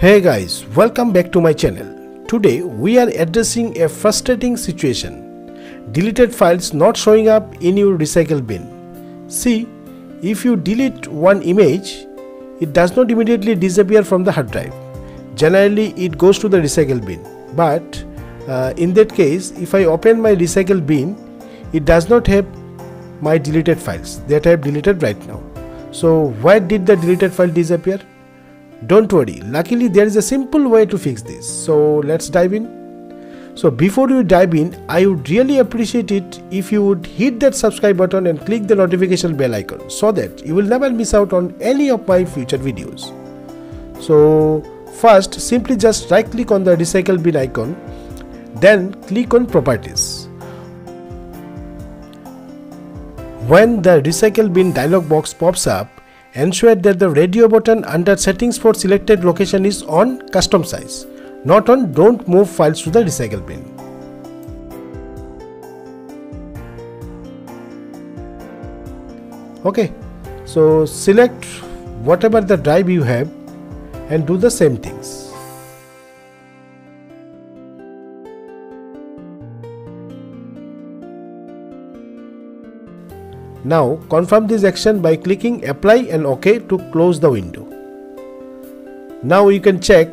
Hey guys, welcome back to my channel. Today we are addressing a frustrating situation. Deleted files not showing up in your recycle bin. See, if you delete one image, it does not immediately disappear from the hard drive. Generally it goes to the recycle bin. But uh, in that case, if I open my recycle bin, it does not have my deleted files that I have deleted right now. So why did the deleted file disappear? Don't worry, luckily there is a simple way to fix this. So let's dive in. So before you dive in, I would really appreciate it if you would hit that subscribe button and click the notification bell icon so that you will never miss out on any of my future videos. So first simply just right click on the recycle bin icon then click on properties. When the recycle bin dialog box pops up, ensure that the radio button under settings for selected location is on custom size, not on don't move files to the recycle bin. Okay, so select whatever the drive you have and do the same things. Now confirm this action by clicking apply and OK to close the window. Now you can check.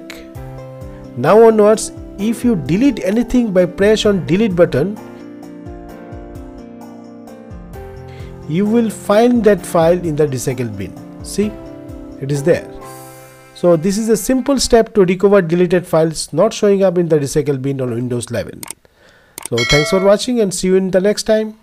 Now onwards if you delete anything by press on delete button you will find that file in the recycle bin. See it is there. So this is a simple step to recover deleted files not showing up in the recycle bin on Windows 11. So thanks for watching and see you in the next time.